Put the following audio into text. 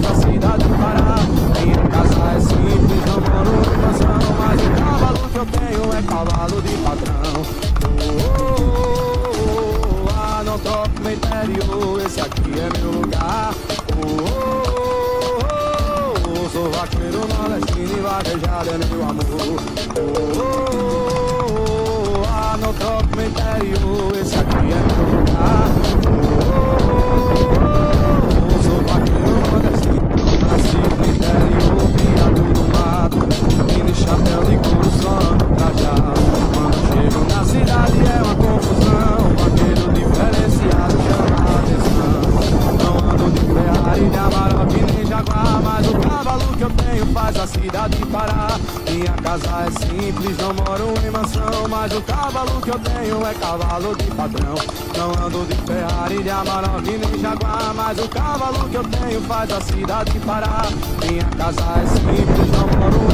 de Pará. Minha casa é simples, não moro em mansão, mas o cavalo que eu tenho é cavalo de patrão. Oh, oh, oh, oh, ah, não troco meu interior, esse aqui é meu lugar. Oh, oh, oh, oh, sou vaqueiro nordestino e vaquejada é meu amor. Cidade parar. Minha casa é simples, não moro em mansão, mas o cavalo que eu tenho é cavalo de padrão. Não ando de Ferrari, de Amarok nem Jaguar, mas o cavalo que eu tenho faz a cidade parar. Minha casa é simples, não moro